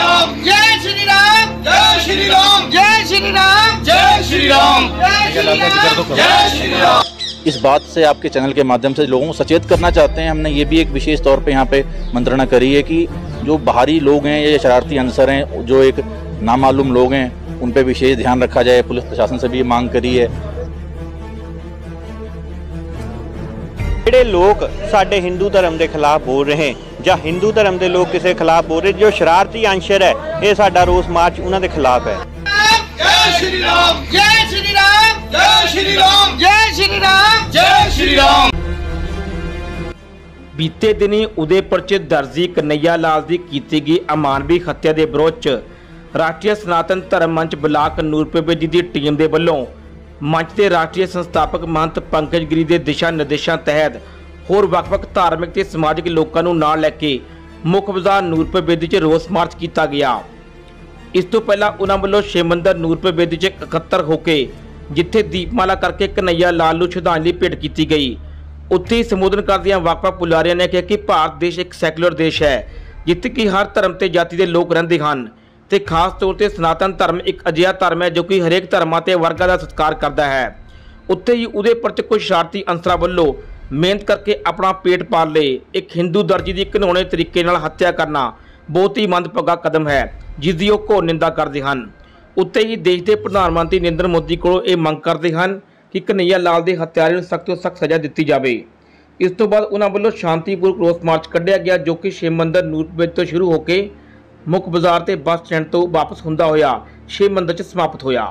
श्री राम जय श्री राम जय श्री राम जय श्री राम जय श्री राम जय श्री राम जय श्री राम इस बात से आपके चैनल के माध्यम से लोगों को सचेत करना चाहते हैं हमने ये भी एक विशेष तौर पे यहाँ पे मंत्रणा करी है कि जो बाहरी लोग हैं या शरारती अंसर हैं जो एक नामालूम लोग हैं उन पे विशेष ध्यान रखा जाए। पुलिस प्रशासन से भी ये मांग करी है। ਜਿਹੜੇ ਲੋਕ ਸਾਡੇ ਹਿੰਦੂ ਧਰਮ ਦੇ ਖਿਲਾਫ ਬੋਲ ਰਹੇ ਜਾਂ ਹਿੰਦੂ ਧਰਮ ਦੇ ਲੋਕ ਕਿਸੇ ਖਿਲਾਫ ਬੋਲ ਰਹੇ ਜੋ ਸ਼ਰਾਰਤੀ ਅੰਸ਼ਰ ਹੈ ਇਹ ਸਾਡਾ ਰੋਸ ਮਾਰਚ ਉਹਨਾਂ ਦੇ ਖਿਲਾਫ ਹੈ। ਬੀਤੇ ਦਿਨੀ ਉਦੇਪੁਰ ਚ ਦਰਜੀ ਕਨਈਆ ਲਾਲ ਦੀ ਕੀਤੀ ਗਈ ਅਮਾਨਵੀ ਹੱਤਿਆ ਦੇ ਵਿਰੋਧ ਚ ਰਾਸ਼ਟਰੀ ਸਨਾਤਨ ਧਰਮ ਮੰਚ ਬਲਾਕ ਨੂਰਪੁਰ ਜੀ ਦੀ ਟੀਮ ਦੇ ਵੱਲੋਂ ਮੰਚ ਦੇ ਰਾਸ਼ਟਰੀ ਸੰਸਥਾਪਕ ਮਹੰਤ ਪੰਕਜ ਗਿਰੀ ਦੇ ਦਿਸ਼ਾ ਨਿਰਦੇਸ਼ਾਂ ਤਹਿਤ ਹੋਰ ਵੱਖ-ਵੱਖ ਧਾਰਮਿਕ ਤੇ ਸਮਾਜਿਕ ਲੋਕਾਂ ਨੂੰ ਨਾਲ ਲੈ ਕੇ ਮੁੱਖ ਬਾਜ਼ਾਰ ਨੂਰਪੁਰ ਬੇਦੀ ਚ ਰੋਸ ਮਾਰਚ ਕੀਤਾ ਗਿਆ। ਇਸ ਤੋਂ ਪਹਿਲਾਂ ਉਹਨਾਂ ਵੱਲੋਂ ਸ਼ਿਵ ਮੰਦਰ ਨੂਰਪੁਰ ਬੇਦੀ 'ਚ ਇਕੱਤਰ ਹੋ ਕੇ, ਜਿੱਥੇ ਦੀਪਮਾਲਾ ਕਰਕੇ ਕਨਈਆ ਲਾਲ ਨੂੰ ਸ਼ਰਧਾਂਜਲੀ ਭੇਟ ਕੀਤੀ ਗਈ। ਉੱਥੇ ਹੀ ਸੰਬੋਧਨ ਕਰਦਿਆਂ ਵੱਖ-ਵੱਖ ਪੁਲਾਰਿਆਂ ਨੇ ਕਿਹਾ ਕਿ ਭਾਰਤ ਦੇਸ਼ ਇੱਕ ਸੈਕੂਲਰ ਦੇਸ਼ ਹੈ, ਜਿੱਥੇ ਕਿ ਹਰ ਧਰਮ ਤੇ ਜਾਤੀ ਦੇ ਲੋਕ ਰਹਿੰਦੇ ਹਨ। ਤੇ ਖਾਸ ਤੌਰ ਤੇ ਸਨਾਤਨ ਧਰਮ ਇੱਕ ਅਜਿਹਾ ਧਰਮ ਹੈ ਜੋ ਕਿ ਹਰੇਕ ਧਰਮਾਂ ਤੇ ਵਰਗਾਂ ਦਾ ਸਤਿਕਾਰ ਕਰਦਾ ਹੈ। ਉੱਥੇ ਹੀ ਉਹਦੇ ਪ੍ਰਤੀ ਕੁਝ ਸ਼ਰਾਰਤੀ ਅੰਸਰਾਂ ਵੱਲੋਂ ਮਿਹਨਤ ਕਰਕੇ ਆਪਣਾ ਪੇਟ ਪਾਲ ਲਏ। ਇੱਕ ਹਿੰਦੂ ਦਰਜੀ ਦੀ ਘਿਨੌਣੇ ਤਰੀਕੇ ਨਾਲ ਹੱਤਿਆ ਕਰਨਾ ਬਹੁਤ ਹੀ ਮੰਦਭਾਗਾ ਕਦਮ ਹੈ, ਜਿਸ ਦੀ ਉਹ ਘੋਰ ਨਿੰਦਾ ਕਰਦੇ ਹਨ। ਉੱਤੇ ਹੀ ਦੇਸ਼ ਦੇ ਪ੍ਰਧਾਨ ਮੰਤਰੀ ਨਰਿੰਦਰ ਮੋਦੀ ਕੋਲੋਂ ਇਹ ਮੰਗ ਕਰਦੇ ਹਨ ਕਿ ਕਨਈਆ ਲਾਲ ਦੇ ਹੱਤਿਆਰੇ ਨੂੰ ਸਖਤ ਤੋਂ ਸਖਤ ਸਜ਼ਾ ਦਿੱਤੀ ਜਾਵੇ। ਇਸ ਤੋਂ ਬਾਅਦ ਉਹਨਾਂ ਵੱਲੋਂ ਸ਼ਾਂਤੀਪੂਰਵਕ ਰੋਸ ਮਾਰਚ ਕੱਢਿਆ ਗਿਆ ਜੋ ਕਿ ਸ਼ਿਵ ਮੰਦਰ ਨੂਰਪੁਰ ਤੋਂ ਸ਼ੁਰੂ ਹੋ ਕੇ ਮੁੱਖ ਬਾਜ਼ਾਰ ਤੇ ਬੱਸ ਸਟੈਂਡ ਤੋਂ ਵਾਪਸ ਹੁੰਦਾ ਹੋਇਆ ਸ਼ਿਵ ਮੰਦਰ 'ਚ ਸਮਾਪਤ ਹੋਇਆ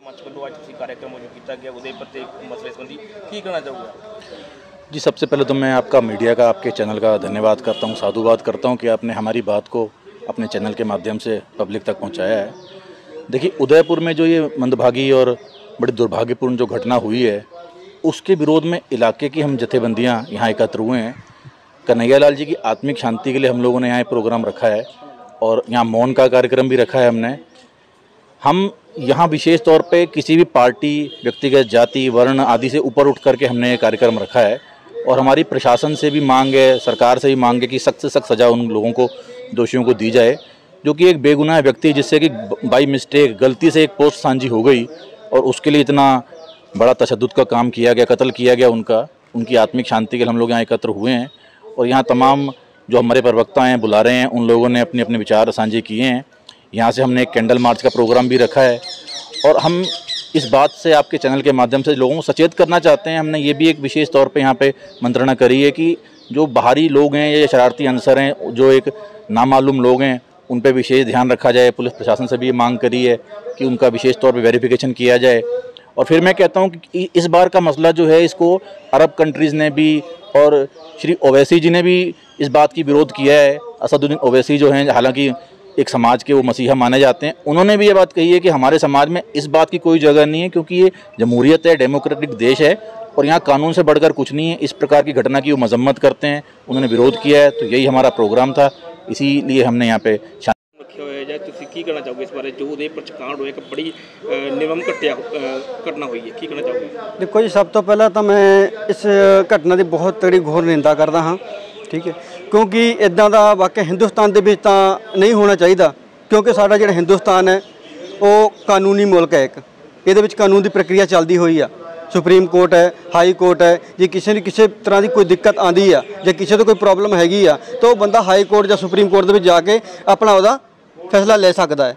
ਮੰਚ ਵੱਲੋਂ ਅੱਜ ਤੁਸੀਂ ਕਾਰਜਕ੍ਰਮ ਆਯੋਜਿਤ ਕੀਤਾ ਗਿਆ ਉਹਦੇ ਉੱਪਰ ਤੇ ਮਸਲੇ ਸੰਬੰਧੀ ਕੀ ਕਹਿਣਾ ਚਾਹੋਗੇ जी सबसे पहले तो मैं आपका मीडिया का आपके चैनल का धन्यवाद करता हूँ साधुवाद करता हूँ कि आपने हमारी बात को अपने चैनल के माध्यम से पब्लिक तक पहुँचाया है देखिए उदयपुर में जो ये मंदभागी और बड़ी दुर्भाग्यपूर्ण जो घटना हुई है, उसके विरोध में इलाके की हम जथेबंदियाँ यहाँ एकत्र हुए हैं। कन्हैया लाल जी की आत्मिक शांति के लिए हम लोगों ने यहाँ प्रोग्राम रखा है और यहाँ मौन का कार्यक्रम भी रखा है हमने। हम यहाँ विशेष तौर पे किसी भी पार्टी, व्यक्तिगत जाति, वर्ण आदि से ऊपर उठ करके हमने ये कार्यक्रम रखा है और हमारी प्रशासन से भी मांग है, सरकार से भी मांग है कि सख्त से सख्त सज़ा उन लोगों को, दोषियों को दी जाए, जो कि एक बेगुनाह व्यक्ति जिससे कि बाई मिस्टेक गलती से एक पोस्ट सांझी हो गई और उसके लिए इतना बड़ा तशद का काम किया गया, कत्ल किया गया उनका, उनकी आत्मिक शांति के लिए हम लोग यहाँ एकत्र हुए हैं। और यहाँ तमाम जो हमारे प्रवक्ता हैं, बुला रहे हैं, उन लोगों ने अपने अपने विचार साझे किए हैं। यहाँ से हमने एक कैंडल मार्च का प्रोग्राम भी रखा है। और हम इस बात से आपके चैनल के माध्यम से लोगों को सचेत करना चाहते हैं। हमने ये भी एक विशेष तौर पे यहाँ पे मंत्रणा करी है कि जो बाहरी लोग हैं या शरारती अंसर हैं, जो एक नामालूम लोग हैं उन पर विशेष ध्यान रखा जाए, पुलिस प्रशासन से भी ये मांग करी है कि उनका विशेष तौर पर वेरिफिकेशन किया जाए। और फिर मैं कहता हूँ कि इस बार का मसला जो है, इसको अरब कंट्रीज़ ने भी और श्री ओवैसी जी ने भी इस बात की विरोध किया है। असदुद्दीन ओवैसी जो हैं, हालाँकि एक समाज के वो मसीहा माने जाते हैं, उन्होंने भी ये बात कही है कि हमारे समाज में इस बात की कोई जगह नहीं है, क्योंकि ये जमहूरियत है, डेमोक्रेटिक देश है और यहाँ कानून से बढ़कर कुछ नहीं है। इस प्रकार की घटना की वो मजम्मत करते हैं, उन्होंने विरोध किया है तो यही हमारा प्रोग्राम था। इसीलिए हमने यहाँ पे शा- ਰੱਖਿਆ ਹੋਇਆ ਜਾਂ ਤੁਸੀਂ ਕੀ ਕਹਿਣਾ ਚਾਹੋਗੇ ਇਸ ਬਾਰੇ ਜੋ ਉਹਦੇ ਉੱਪਰ ਕਾਂਡ ਹੋਇਆ ਇੱਕ ਬੜੀ ਅਹ, ਨਿਰਮਮ ਘਟਿਆ ਅਹ, ਘਟਨਾ ਹੋਈ ਹੈ ਕੀ ਕਹਿਣਾ ਚਾਹੋਗੇ ਦੇਖੋ ਜੀ ਸਭ ਤੋਂ ਪਹਿਲਾਂ ਤਾਂ ਮੈਂ ਇਸ ਘਟਨਾ ਦੀ ਬਹੁਤ ਤੜੀ ਘੋਰ ਨਿੰਦਾ ਕਰਦਾ ਹਾਂ ਠੀਕ ਹੈ ਕਿਉਂਕਿ ਇਦਾਂ ਦਾ ਵਾਕਿਆ ਹਿੰਦੁਸਤਾਨ ਦੇ ਵਿੱਚ ਤਾਂ ਨਹੀਂ ਹੋਣਾ ਚਾਹੀਦਾ ਕਿਉਂਕਿ ਸਾਡਾ ਜਿਹੜਾ ਹਿੰਦੁਸਤਾਨ ਹੈ ਉਹ ਕਾਨੂੰਨੀ ਮੁਲਕ ਹੈ ਇੱਕ ਇਹਦੇ ਵਿੱਚ ਕਾਨੂੰਨ ਦੀ ਪ੍ਰਕਿਰਿਆ ਚੱਲਦੀ ਹੋਈ ਆ ਸੁਪਰੀਮ ਕੋਰਟ ਹੈ ਹਾਈ ਕੋਰਟ ਹੈ ਜੇ ਕਿਸੇ ਨੂੰ ਕਿਸੇ ਤਰ੍ਹਾਂ ਦੀ ਕੋਈ ਦਿੱਕਤ ਆਂਦੀ ਆ ਜਾਂ ਕਿਸੇ ਤੋਂ ਕੋਈ ਪ੍ਰੋਬਲਮ ਹੈਗੀ ਆ ਤਾਂ ਉਹ ਬੰਦਾ ਹਾਈ ਕੋਰਟ ਜਾਂ ਸੁਪਰੀਮ ਕੋਰਟ ਦੇ ਵਿੱਚ ਜਾ ਕੇ ਆਪਣਾ ਉਹਦਾ ਫੈਸਲਾ ਲੈ ਸਕਦਾ ਹੈ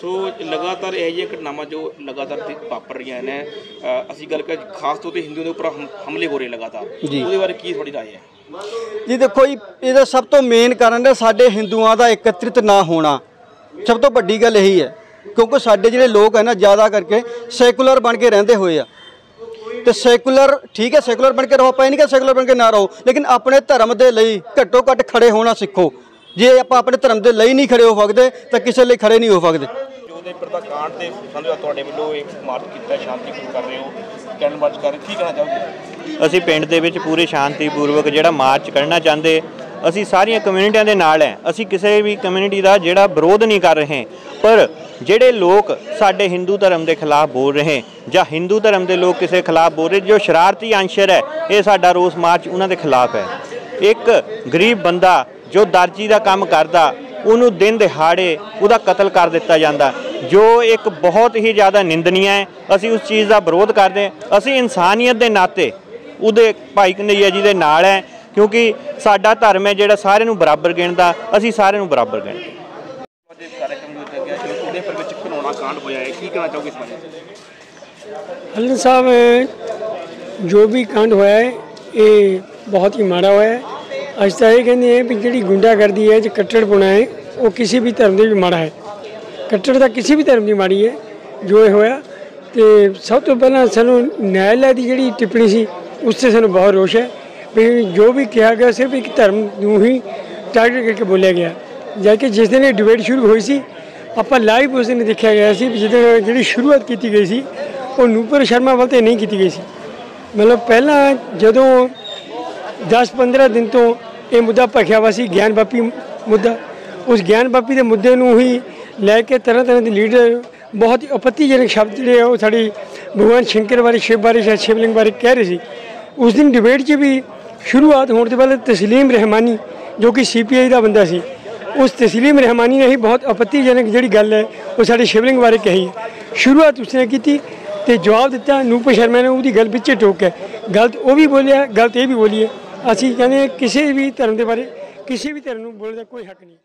ਸੋ ਲਗਾਤਾਰ ਇਹ ਜਿਹੀਆਂ ਘਟਨਾਵਾਂ ਜੋ ਲਗਾਤਾਰ ਤੇ ਵਾਪਰ ਰਹੀਆਂ ਨੇ ਅਹ, ਅਸੀਂ ਗੱਲ ਕਰ ਖਾਸ ਤੌਰ ਤੇ ਹਿੰਦੂਆਂ ਦੇ ਉੱਪਰ ਹਮ- ਹਮਲੇ ਹੋ ਰਹੇ ਲਗਾਤਾਰ ਜੀ। ਉਹਦੇ ਬਾਰੇ ਕੀ ਤੁਹਾਡੀ رائے ਹੈ ਜੀ ਦੇਖੋ ਜੀ ਇਹਦਾ ਸਭ ਤੋਂ ਮੇਨ ਕਾਰਨ ਹੈ ਸਾਡੇ ਹਿੰਦੂਆਂ ਦਾ ਇਕੱਤਰਿਤ ਨਾ ਹੋਣਾ ਸਭ ਤੋਂ ਵੱਡੀ ਗੱਲ ਇਹੀ ਹੈ ਕਿਉਂਕਿ ਸਾਡੇ ਜਿਹੜੇ ਲੋਕ ਹੈ ਨਾ ਜ਼ਿਆਦਾ ਕਰਕੇ ਸੈਕੂਲਰ ਬਣ ਕੇ ਰਹਿੰਦੇ ਹੋਏ ਆ। ਤੇ ਸੈਕੂਲਰ ਠੀਕ ਹੈ ਸੈਕੂਲਰ ਬਣ ਕੇ ਰਹੋ ਆਪਾਂ ਇਹ ਨਹੀਂ ਕਿ ਸੈਕੂਲਰ ਬਣ ਕੇ ਨਾ ਰਹੋ ਲੇਕਿਨ ਆਪਣੇ ਧਰਮ ਦੇ ਲਈ ਘੱਟੋ ਘੱਟ ਖੜੇ ਹੋਣਾ ਸਿੱਖੋ। ਜੇ ਆਪਾਂ ਆਪਣੇ ਧਰਮ ਦੇ ਲਈ ਨਹੀਂ ਖੜੇ ਹੋ ਸਕਦੇ ਤਾਂ ਕਿਸੇ ਲਈ ਖੜੇ ਨਹੀਂ ਹੋ ਸਕਦੇ। ਜੋ ਉਹਦੇ ਉੱਪਰ ਦਾ ਕਾਂਡ ਤੇ ਸਮਝੋ ਤੁਹਾਡੇ ਵੱਲੋਂ ਇੱਕ ਮਾਰਚ ਕੀਤਾ ਸ਼ਾਂਤੀਪੂਰਨ ਕਰ ਰਹੇ ਹੋ ਕੈਂਡਲ ਮਾਰਚ ਕਰ ਰਹੇ ਹੋ ਕੀ ਕਹਿਣਾ ਚਾਹੋਗੇ? ਅਸੀਂ ਪਿੰਡ ਦੇ ਵਿੱਚ ਪੂਰੇ ਸ਼ਾਂਤੀਪੂਰਵਕ ਜਿਹੜਾ ਮਾਰਚ ਕਰਨਾ ਚਾਹੁੰਦੇ ਅਸੀਂ ਸਾਰੀਆਂ ਕਮਿਊਨਿਟੀਆਂ ਦੇ ਨਾਲ ਹੈ। ਅਸੀਂ ਕਿਸੇ ਵੀ ਕਮਿਊਨਿਟੀ ਦਾ ਜਿਹੜਾ ਵਿਰੋਧ ਨਹੀਂ ਕਰ ਰਹੇ, ਪਰ ਜਿਹੜੇ ਲੋਕ ਸਾਡੇ ਹਿੰਦੂ ਧਰਮ ਦੇ ਖਿਲਾਫ ਬੋਲ ਰਹੇ, ਜਾਂ ਹਿੰਦੂ ਧਰਮ ਦੇ ਲੋਕ ਕਿਸੇ ਖਿਲਾਫ ਬੋਲ ਰਹੇ, ਜੋ ਸ਼ਰਾਰਤੀ ਅੰਸ਼ਰ ਹੈ, ਇਹ ਸਾਡਾ ਰੋਸ ਮਾਰਚ ਉਹਨਾਂ ਦੇ ਖਿਲਾਫ ਹੈ। ਇੱਕ ਗਰੀਬ ਬੰਦਾ ਜੋ ਦਰਜੀ ਦਾ ਕੰਮ ਕਰਦਾ, ਉਹਨੂੰ ਦਿਨ ਦਿਹਾੜੇ ਉਹਦਾ ਕਤਲ ਕਰ ਦਿੱਤਾ ਜਾਂਦਾ। ਜੋ ਇੱਕ ਬਹੁਤ ਹੀ ਜ਼ਿਆਦਾ ਨਿੰਦਨੀਆ ਹੈ, ਅਸੀਂ ਉਸ ਚੀਜ਼ ਦਾ ਵਿਰੋਧ ਕਰਦੇ ਅਸੀਂ ਇਨਸਾਨੀਅਤ ਦੇ ਨਾਤੇ ਉਹਦੇ ਭਾਈ ਕਨਈਆ ਜੀ ਦੇ ਨਾਲ ਹੈ ਕਿਉਂਕਿ ਸਾਡਾ ਧਰਮ ਹੈ ਜਿਹੜਾ ਸਾਰਿਆਂ ਨੂੰ ਬਰਾਬਰ ਗਿਣਦਾ ਅਸੀਂ ਸਾਰਿਆਂ ਨੂੰ ਬਰਾਬਰ ਗਿਣਦੇ ਅੱਜ ਇਸ ਕਾਰਜਕ੍ਰਮ ਦੇ ਉੱਤੇ ਗਿਆ ਜੋ ਉਦੇਪੁਰ ਵਿੱਚ ਘਿਨੌਣਾ ਕਾਂਡ ਹੋਇਆ ਹੈ ਕਹਿਣਾ ਸਾਹਿਬ, ਜੋ ਵੀ ਕਾਂਡ ਹੋਇਆ ਹੈ, ਇਹ ਬਹੁਤ ਹੀ ਮਾੜਾ ਹੋਇਆ ਅੱਜ ਤਾਂ ਇਹ ਕਹਿੰਦੇ ਆ ਵੀ ਜਿਹੜੀ ਗੁੰਡਾਗਰਦੀ ਹੈ, ਜੇ ਕੱਟੜਪੁਣਾ ਹੈ, ਉਹ ਕਿਸੇ ਵੀ ਧਰਮ ਦੇ ਵੀ ਮਾੜਾ ਹੈ। ਕੱਟੜ ਤਾਂ ਕਿਸੇ ਵੀ ਧਰਮ ਦੀ ਮਾੜੀ ਹੈ, ਜੋ ਇਹ ਹੋਇਆ। ਤੇ ਸਭ ਤੋਂ ਪਹਿਲਾਂ ਸਾਨੂੰ ਨਿਆਂਇਲਾ ਦੀ ਜਿਹੜੀ ਟਿੱਪਣੀ ਸੀ, ਉਸ ਤੇ ਸਾਨੂੰ ਬਹੁਤ ਰੋਸ਼ ਹੈ। ਵੀ ਜੋ ਵੀ ਕਿਹਾ ਗਿਆ ਸਿਰਫ ਇੱਕ ਧਰਮ ਨੂੰ ਹੀ ਟਾਰਗੇਟ ਕਰਕੇ ਬੋਲਿਆ ਗਿਆ। ਜਦ ਕਿ ਜਿਸ ਦਿਨ ਇਹ ਡਿਬੇਟ ਸ਼ੁਰੂ ਹੋਈ ਸੀ, ਆਪਾਂ ਲਾਈਵ ਉਸ ਦਿਨ ਦੇਖਿਆ ਗਿਆ ਸੀ ਵੀ ਜਦੋਂ ਜਿਹੜੀ ਸ਼ੁਰੂਆਤ ਕੀਤੀ ਗਈ ਸੀ, ਉਹ ਨੂਪੁਰ ਸ਼ਰਮਾ ਵੱਲ ਤੇ ਨਹੀਂ ਕੀਤੀ ਗਈ ਸੀ। ਮਤਲਬ ਪਹਿਲਾਂ ਜਦੋਂ 10-15 ਦਿਨ ਤੋਂ ਇਹ ਮੁੱਦਾ ਭਖਿਆ ਵਾ ਸੀ, ਗਿਆਨ ਬਾਪੀ ਮੁੱਦਾ, ਉਸ ਗਿਆਨ ਬਾਪੀ ਦੇ ਮੁੱਦੇ ਨੂੰ ਹੀ ਲੈ ਕੇ ਤਰ੍ਹਾਂ ਤਰ੍ਹਾਂ ਦੇ ਲੀਡਰ ਬਹੁਤ ਹੀ ਆਪੱਤੀਜਨਕ ਸ਼ਬਦ ਜਿਹੜੇ ਆ ਉਹ ਸਾਡੀ ਭਗਵਾਨ ਸ਼ੰਕਰ ਬਾਰੇ, ਸ਼ਿਵ ਬਾਰੇ ਜਾਂ ਸ਼ਿਵਲਿੰਗ ਬਾਰੇ ਕਹਿ ਰਹੇ ਸੀ। ਉਸ ਦਿਨ ਡਿਬੇਟ 'ਚ ਵੀ ਸ਼ੁਰੂਆਤ ਹੋਣ ਤੋਂ ਪਹਿਲਾਂ ਤਸਲੀਮ ਰਹਿਮਾਨੀ, ਜੋ ਕਿ ਸੀਪੀਆਈ ਦਾ ਬੰਦਾ ਸੀ, ਉਸ ਤਸਲੀਮ ਰਹਿਮਾਨੀ ਨੇ ਹੀ ਬਹੁਤ ਆਪੱਤੀਜਨਕ ਜਿਹੜੀ ਗੱਲ ਹੈ, ਉਹ ਸਾਡੇ ਸ਼ਿਵਲਿੰਗ ਬਾਰੇ ਕਹੀ। ਹੈ ਸ਼ੁਰੂਆਤ ਉਸਨੇ ਕੀਤੀ ਤੇ ਜਵਾਬ ਦਿੱਤਾ ਨੂਪ ਸ਼ਰਮਾ ਨੇ ਉਹਦੀ ਗੱਲ ਵਿੱਚੇ ਟੋਕ ਹੈ। ਗਲਤ ਉਹ ਵੀ ਬੋਲਿਆ, ਗਲਤ ਇਹ ਵੀ ਬੋਲੀ ਹੈ ਅਸੀਂ ਕਹਿੰਦੇ ਕਿਸੇ ਵੀ ਧਰਮ ਦੇ ਬਾਰੇ, ਕਿਸੇ ਵੀ ਧਰਮ ਨੂੰ ਬੋਲਣ ਦਾ ਕੋਈ ਹੱਕ ਨਹੀਂ।